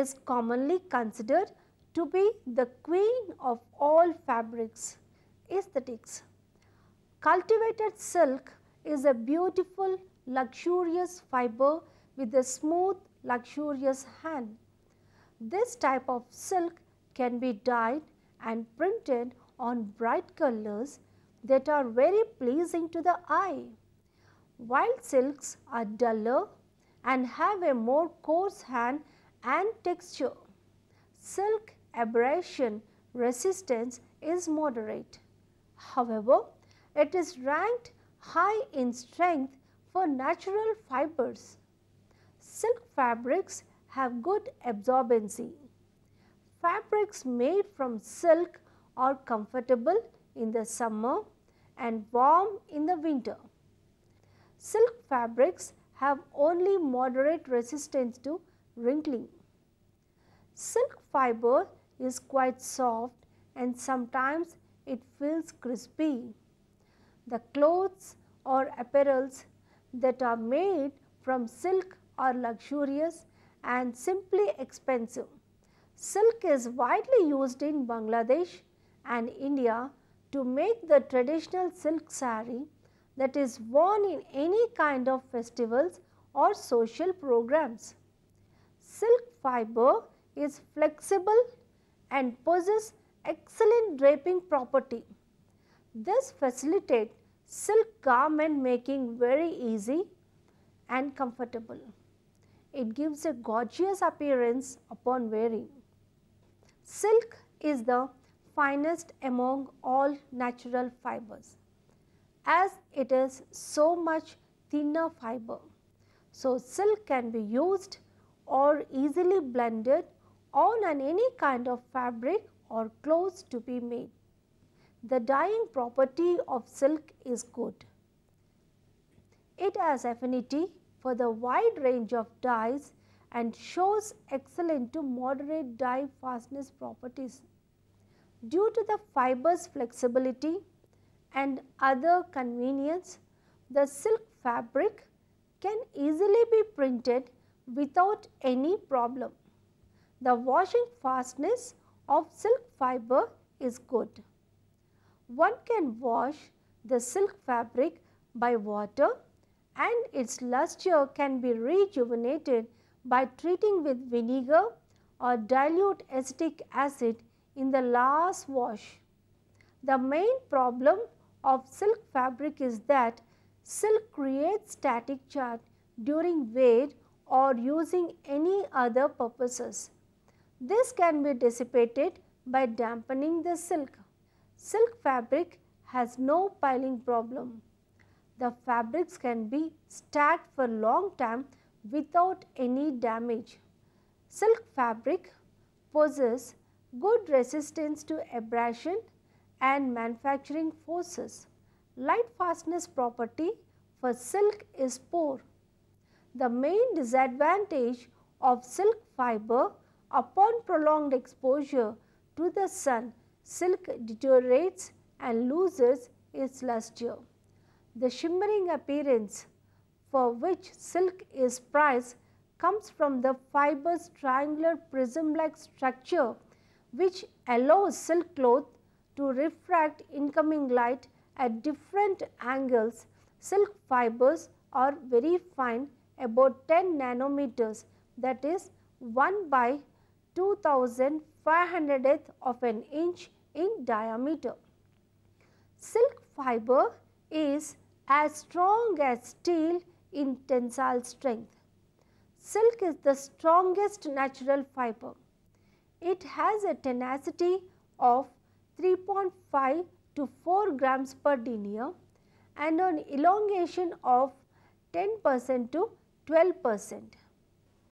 is commonly considered to be the queen of all fabrics. Aesthetics Cultivated silk is a beautiful luxurious fiber with a smooth luxurious hand. This type of silk can be dyed and printed on bright colors that are very pleasing to the eye. While silks are duller and have a more coarse hand and texture. Silk abrasion resistance is moderate. However, it is ranked high in strength for natural fibers. Silk fabrics have good absorbency. Fabrics made from silk are comfortable in the summer and warm in the winter. Silk fabrics have only moderate resistance to wrinkling. Silk fiber is quite soft and sometimes it feels crispy. The clothes or apparels that are made from silk are luxurious and simply expensive. Silk is widely used in Bangladesh and India to make the traditional silk sari that is worn in any kind of festivals or social programs. Silk fiber is flexible and possesses excellent draping property. This facilitates silk garment making very easy and comfortable. It gives a gorgeous appearance upon wearing. Silk is the finest among all natural fibers as it is so much thinner fiber. So, silk can be used or easily blended on an any kind of fabric or clothes to be made. The dyeing property of silk is good. It has affinity for the wide range of dyes and shows excellent to moderate dye fastness properties. Due to the fiber's flexibility and other convenience, the silk fabric can easily be printed without any problem. The washing fastness of silk fiber is good. One can wash the silk fabric by water and its luster can be rejuvenated by treating with vinegar or dilute acetic acid in the last wash. The main problem of silk fabric is that silk creates static charge during wear or using any other purposes. This can be dissipated by dampening the silk. Silk fabric has no piling problem. The fabrics can be stacked for long time without any damage. Silk fabric possesses good resistance to abrasion and manufacturing forces. Light fastness property for silk is poor. The main disadvantage of silk fiber upon prolonged exposure to the sun, silk deteriorates and loses its luster. The shimmering appearance for which silk is prized comes from the fiber's triangular prism-like structure which allows silk cloth to refract incoming light at different angles. Silk fibers are very fine about 10 nanometers that is 1 by 2500th of an inch in diameter. Silk fiber is as strong as steel in tensile strength. Silk is the strongest natural fiber. It has a tenacity of 3.5 to 4 grams per denier and an elongation of 10 percent to 12 percent.